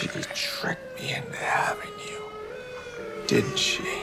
She tricked me into having you, didn't she?